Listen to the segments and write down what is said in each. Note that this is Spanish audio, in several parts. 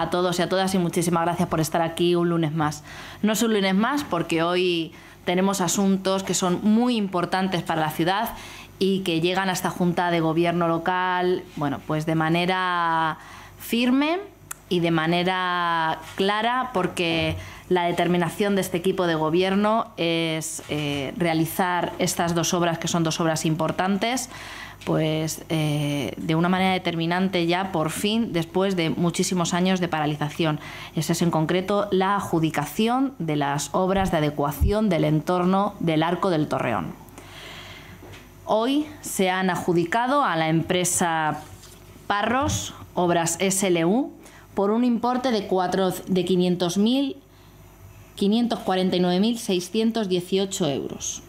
a todos y a todas y muchísimas gracias por estar aquí un lunes más. No es un lunes más porque hoy tenemos asuntos que son muy importantes para la ciudad y que llegan a esta Junta de Gobierno local, bueno, pues de manera firme y de manera clara porque la determinación de este equipo de gobierno es eh, realizar estas dos obras que son dos obras importantes pues eh, de una manera determinante ya por fin después de muchísimos años de paralización. Esa es en concreto la adjudicación de las obras de adecuación del entorno del Arco del Torreón. Hoy se han adjudicado a la empresa Parros Obras SLU por un importe de, de 549.618 euros.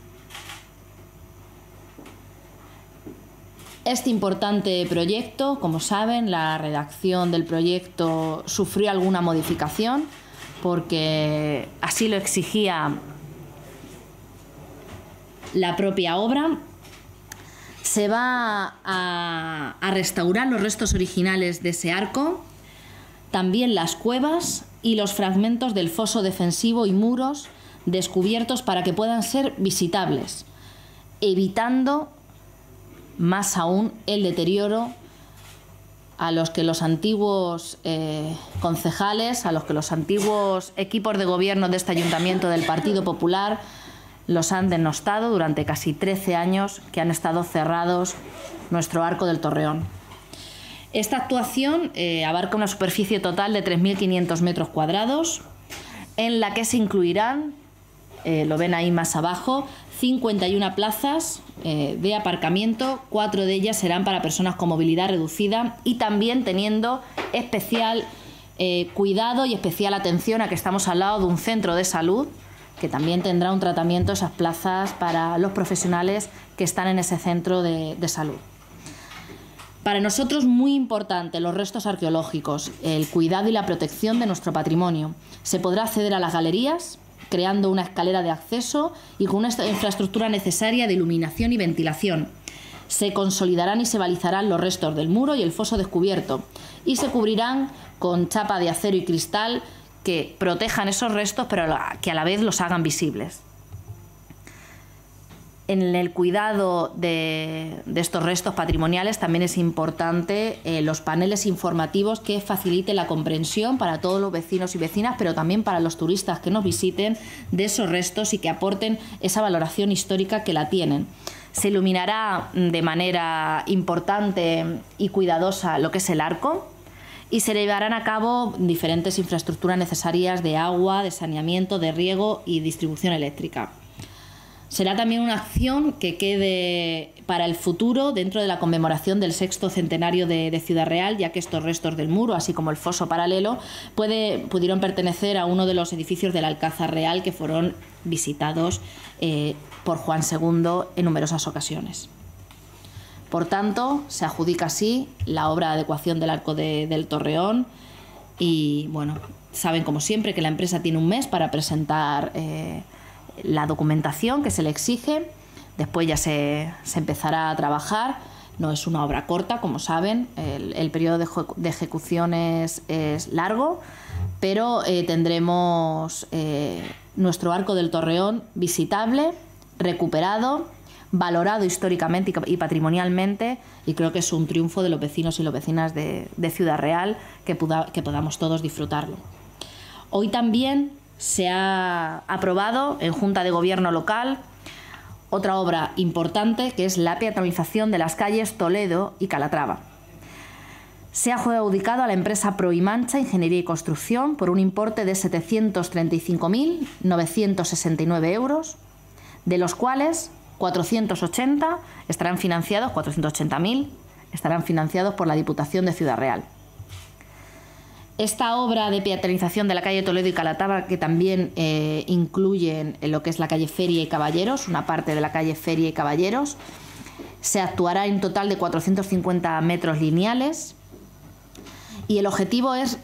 Este importante proyecto, como saben, la redacción del proyecto sufrió alguna modificación porque así lo exigía la propia obra. Se va a, restaurar los restos originales de ese arco, también las cuevas y los fragmentos del foso defensivo y muros descubiertos para que puedan ser visitables, evitando más aún el deterioro a los que los antiguos eh, concejales, a los que los antiguos equipos de gobierno de este ayuntamiento del Partido Popular los han denostado durante casi 13 años que han estado cerrados nuestro arco del Torreón. Esta actuación eh, abarca una superficie total de 3.500 metros cuadrados, en la que se incluirán, eh, lo ven ahí más abajo, 51 plazas eh, de aparcamiento, cuatro de ellas serán para personas con movilidad reducida y también teniendo especial eh, cuidado y especial atención a que estamos al lado de un centro de salud que también tendrá un tratamiento esas plazas para los profesionales que están en ese centro de, de salud. Para nosotros muy importante los restos arqueológicos, el cuidado y la protección de nuestro patrimonio. Se podrá acceder a las galerías, creando una escalera de acceso y con una infraestructura necesaria de iluminación y ventilación. Se consolidarán y se balizarán los restos del muro y el foso descubierto y se cubrirán con chapa de acero y cristal que protejan esos restos pero que a la vez los hagan visibles en el cuidado de, estos restos patrimoniales también es importante eh, los paneles informativos que faciliten la comprensión para todos los vecinos y vecinas, pero también para los turistas que nos visiten de esos restos y que aporten esa valoración histórica que la tienen. Se iluminará de manera importante y cuidadosa lo que es el arco, y se llevarán a cabo diferentes infraestructuras necesarias de agua, de saneamiento, de riego y distribución eléctrica. Será también una acción que quede para el futuro dentro de la conmemoración del sexto centenario de, Ciudad Real, ya que estos restos del muro, así como el foso paralelo, pudieron pertenecer a uno de los edificios del Alcázar Real que fueron visitados eh, por Juan II en numerosas ocasiones. Por tanto, se adjudica así la obra de adecuación del arco del Torreón y, bueno, saben como siempre que la empresa tiene un mes para presentar... Eh, la documentación que se le exige, después ya se, empezará a trabajar. No es una obra corta, como saben, el, periodo de, ejecución es, largo, pero eh, tendremos eh, nuestro arco del Torreón visitable, recuperado, valorado históricamente y patrimonialmente y creo que es un triunfo de los vecinos y las vecinas de, Ciudad Real que, que podamos todos disfrutarlo. Hoy también se ha aprobado en Junta de Gobierno local otra obra importante que es la peatonalización de las calles Toledo y Calatrava. Se ha adjudicado a la empresa Proimancha Ingeniería y Construcción por un importe de 735.969 euros, de los cuales 480 estarán financiados, 480.000 estarán financiados por la Diputación de Ciudad Real. Esta obra de peatonalización de la calle Toledo y Calataba, que también eh, incluye lo que es la calle Feria y Caballeros, una parte de la calle Feria y Caballeros, se actuará en total de 450 metros lineales. Y el objetivo es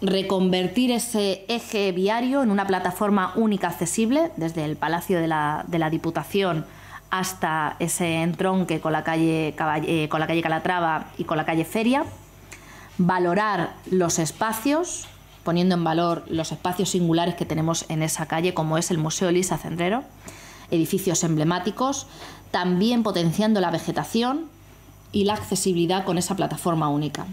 reconvertir ese eje viario en una plataforma única accesible desde el Palacio de la, Diputación hasta ese entronque con la calle, eh, con la calle Calatrava y con la calle Feria valorar los espacios, poniendo en valor los espacios singulares que tenemos en esa calle, como es el Museo Elisa Cendrero, edificios emblemáticos, también potenciando la vegetación y la accesibilidad con esa plataforma única.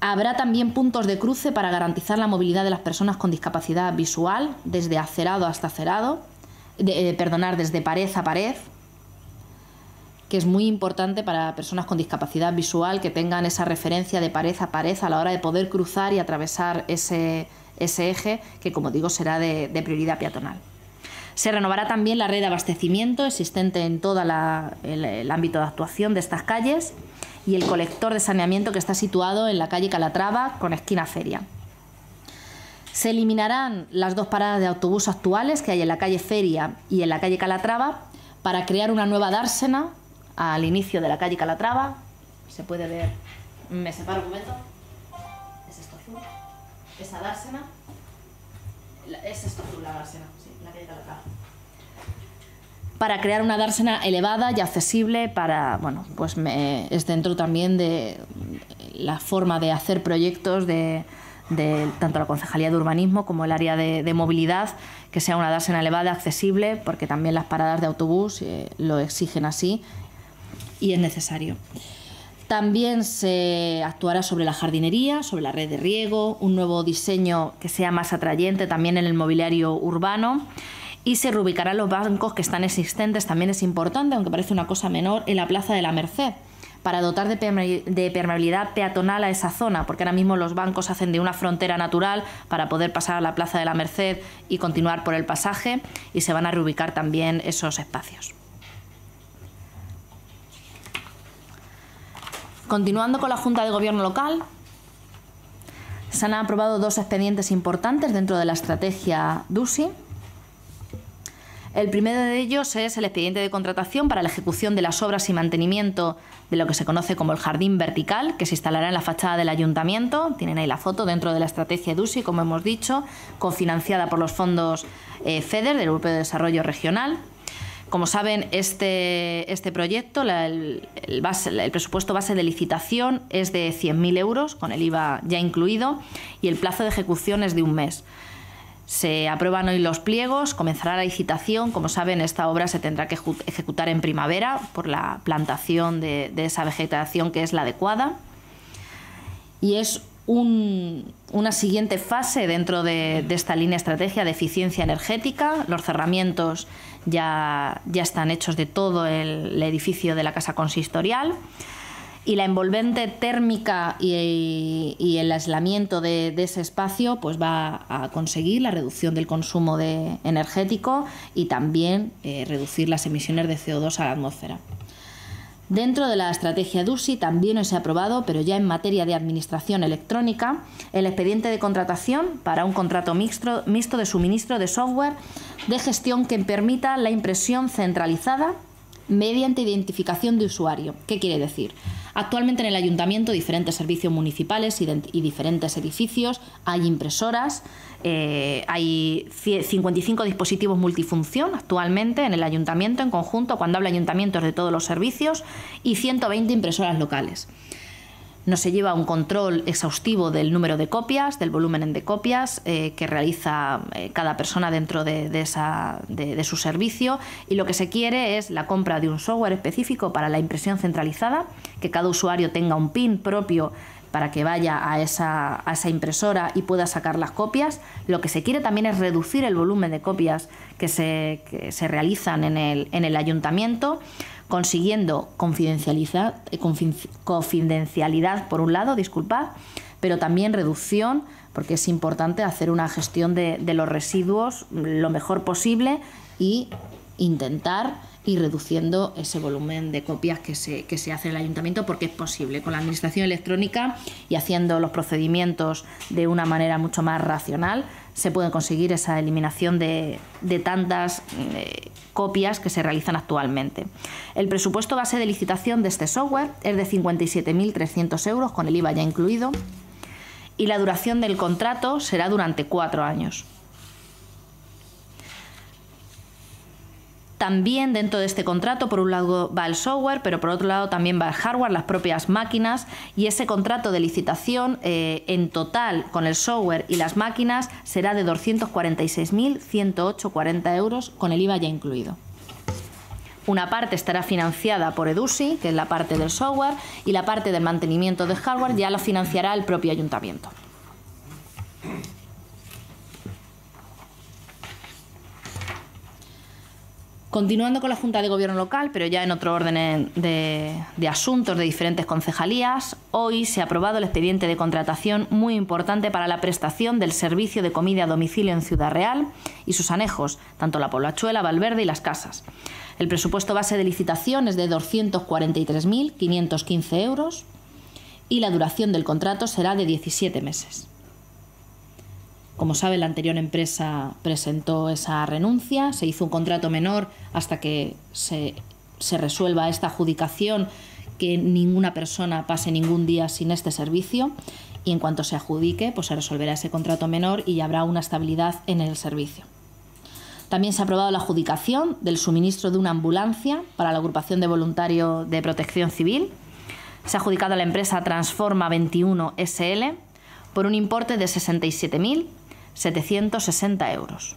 Habrá también puntos de cruce para garantizar la movilidad de las personas con discapacidad visual, desde acerado hasta acerado, eh, perdonar, desde pared a pared, que es muy importante para personas con discapacidad visual que tengan esa referencia de pared a pared a la hora de poder cruzar y atravesar ese, eje que, como digo, será de, prioridad peatonal. Se renovará también la red de abastecimiento existente en todo el ámbito de actuación de estas calles y el colector de saneamiento que está situado en la calle Calatrava con esquina Feria. Se eliminarán las dos paradas de autobús actuales que hay en la calle Feria y en la calle Calatrava para crear una nueva dársena al inicio de la calle Calatrava. Se puede ver. Me separo un momento. Es esto azul. Esa dársena. Es esto azul la dársena, sí, la calle Calatrava para crear una dársena elevada y accesible para, bueno, pues es dentro también de la forma de hacer proyectos de, tanto la Concejalía de Urbanismo como el área de, movilidad, que sea una dársena elevada, accesible, porque también las paradas de autobús eh, lo exigen así y es necesario. También se actuará sobre la jardinería, sobre la red de riego, un nuevo diseño que sea más atrayente también en el mobiliario urbano y se reubicarán los bancos que están existentes, también es importante, aunque parece una cosa menor, en la Plaza de la Merced para dotar de permeabilidad peatonal a esa zona, porque ahora mismo los bancos hacen de una frontera natural para poder pasar a la Plaza de la Merced y continuar por el pasaje y se van a reubicar también esos espacios. Continuando con la Junta de Gobierno local, se han aprobado dos expedientes importantes dentro de la estrategia DUSI el primero de ellos es el expediente de contratación para la ejecución de las obras y mantenimiento de lo que se conoce como el jardín vertical, que se instalará en la fachada del ayuntamiento. Tienen ahí la foto dentro de la estrategia EDUSI, como hemos dicho, cofinanciada por los fondos eh, FEDER del Grupo de Desarrollo Regional. Como saben, este, este proyecto, el, presupuesto base de licitación es de 100.000 euros, con el IVA ya incluido, y el plazo de ejecución es de un mes. Se aprueban hoy los pliegos, comenzará la licitación. Como saben, esta obra se tendrá que ejecutar en primavera por la plantación de, esa vegetación que es la adecuada. Y es una siguiente fase dentro de, esta línea estrategia de eficiencia energética. Los cerramientos ya, ya están hechos de todo el edificio de la casa consistorial y la envolvente térmica y, el aislamiento de, ese espacio pues va a conseguir la reducción del consumo de energético y también eh, reducir las emisiones de CO2 a la atmósfera. Dentro de la estrategia DUSI también se ha aprobado, pero ya en materia de administración electrónica, el expediente de contratación para un contrato mixto, mixto de suministro de software de gestión que permita la impresión centralizada mediante identificación de usuario. ¿Qué quiere decir? Actualmente en el ayuntamiento diferentes servicios municipales y, diferentes edificios hay impresoras, eh, hay 55 dispositivos multifunción actualmente en el ayuntamiento en conjunto, cuando habla ayuntamientos de todos los servicios, y 120 impresoras locales no se lleva un control exhaustivo del número de copias, del volumen de copias eh, que realiza eh, cada persona dentro de, su servicio y lo que se quiere es la compra de un software específico para la impresión centralizada, que cada usuario tenga un PIN propio para que vaya a esa, impresora y pueda sacar las copias. Lo que se quiere también es reducir el volumen de copias que se, realizan en el ayuntamiento consiguiendo eh, confidencialidad por un lado, disculpad, pero también reducción, porque es importante hacer una gestión de, los residuos lo mejor posible y intentar ir reduciendo ese volumen de copias que se, que se hace en el ayuntamiento porque es posible. Con la administración electrónica y haciendo los procedimientos de una manera mucho más racional, se puede conseguir esa eliminación de, tantas eh, copias que se realizan actualmente. El presupuesto base de licitación de este software es de 57.300 euros, con el IVA ya incluido, y la duración del contrato será durante cuatro años. También dentro de este contrato, por un lado va el software, pero por otro lado también va el hardware, las propias máquinas, y ese contrato de licitación eh, en total con el software y las máquinas será de 246.108,40 euros con el IVA ya incluido. Una parte estará financiada por EDUSI, que es la parte del software, y la parte del mantenimiento de hardware ya lo financiará el propio ayuntamiento. Continuando con la Junta de Gobierno local, pero ya en otro orden de, asuntos de diferentes concejalías, hoy se ha aprobado el expediente de contratación muy importante para la prestación del servicio de comida a domicilio en Ciudad Real y sus anejos, tanto la Poblachuela, Valverde y las Casas. El presupuesto base de licitación es de 243.515 euros y la duración del contrato será de 17 meses. Como sabe, la anterior empresa presentó esa renuncia, se hizo un contrato menor hasta que se, resuelva esta adjudicación, que ninguna persona pase ningún día sin este servicio y en cuanto se adjudique, pues se resolverá ese contrato menor y habrá una estabilidad en el servicio. También se ha aprobado la adjudicación del suministro de una ambulancia para la agrupación de voluntarios de protección civil. Se ha adjudicado a la empresa Transforma 21 SL por un importe de 67.760 euros.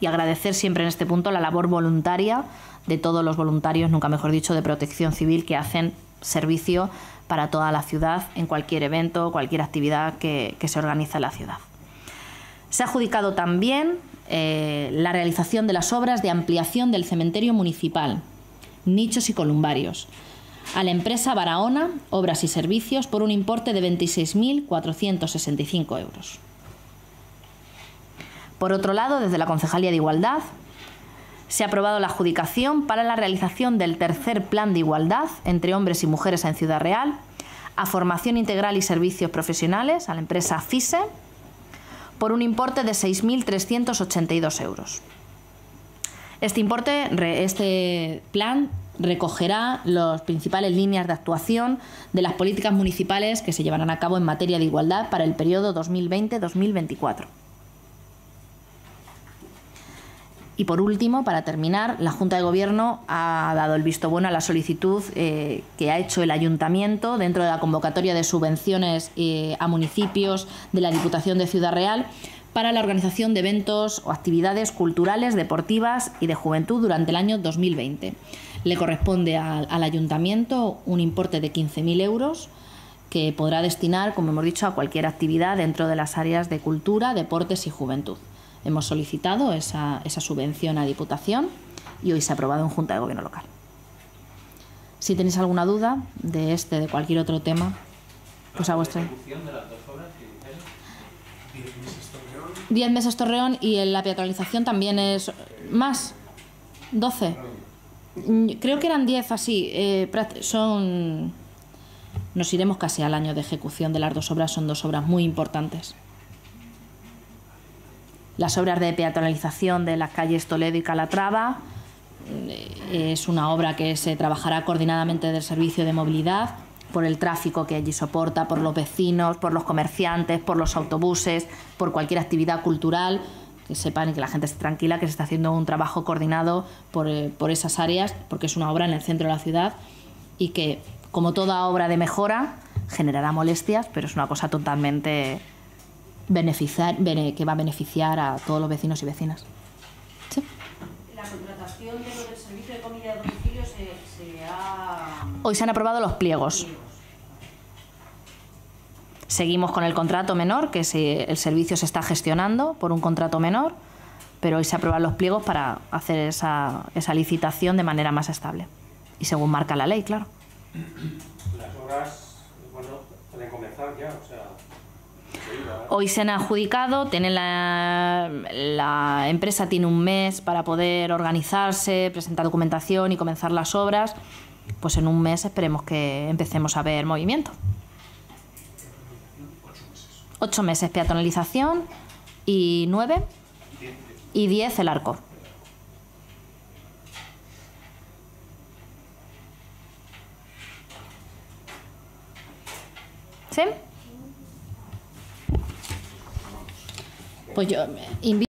Y agradecer siempre en este punto la labor voluntaria de todos los voluntarios, nunca mejor dicho, de protección civil que hacen servicio para toda la ciudad en cualquier evento, cualquier actividad que, que se organiza en la ciudad. Se ha adjudicado también eh, la realización de las obras de ampliación del cementerio municipal, nichos y columbarios, a la empresa Barahona Obras y Servicios por un importe de 26.465 euros. Por otro lado, desde la Concejalía de Igualdad, se ha aprobado la adjudicación para la realización del tercer plan de igualdad entre hombres y mujeres en Ciudad Real, a formación integral y servicios profesionales, a la empresa FISE, por un importe de 6.382 euros. Este importe, este plan recogerá las principales líneas de actuación de las políticas municipales que se llevarán a cabo en materia de igualdad para el periodo 2020-2024. Y por último, para terminar, la Junta de Gobierno ha dado el visto bueno a la solicitud eh, que ha hecho el Ayuntamiento dentro de la convocatoria de subvenciones eh, a municipios de la Diputación de Ciudad Real para la organización de eventos o actividades culturales, deportivas y de juventud durante el año 2020. Le corresponde al, al Ayuntamiento un importe de 15.000 euros que podrá destinar, como hemos dicho, a cualquier actividad dentro de las áreas de cultura, deportes y juventud. Hemos solicitado esa, esa subvención a Diputación y hoy se ha aprobado en Junta de Gobierno Local. Si tenéis alguna duda de este, de cualquier otro tema, pues a vuestra. Diez meses Torreón y la peatonalización también es más, 12. Creo que eran 10 así. Eh, son. Nos iremos casi al año de ejecución de las dos obras, son dos obras muy importantes las obras de peatonalización de las calles Toledo y Calatrava. Eh, es una obra que se trabajará coordinadamente del servicio de movilidad por el tráfico que allí soporta, por los vecinos, por los comerciantes, por los autobuses, por cualquier actividad cultural. Que sepan y que la gente esté tranquila que se está haciendo un trabajo coordinado por, eh, por esas áreas, porque es una obra en el centro de la ciudad y que, como toda obra de mejora, generará molestias, pero es una cosa totalmente beneficiar, que va a beneficiar a todos los vecinos y vecinas. ¿Sí? La contratación de del servicio de comida de domicilio se, se ha... Hoy se han aprobado los pliegos. Seguimos con el contrato menor, que se, el servicio se está gestionando por un contrato menor, pero hoy se aprueban los pliegos para hacer esa, esa licitación de manera más estable. Y según marca la ley, claro. Las obras, bueno, pueden comenzar ya, o sea... Hoy se han adjudicado, tiene la, la, empresa tiene un mes para poder organizarse, presentar documentación y comenzar las obras. Pues en un mes esperemos que empecemos a ver movimiento. Ocho meses peatonalización y nueve y diez el arco. ¿Sí? Pues yo invito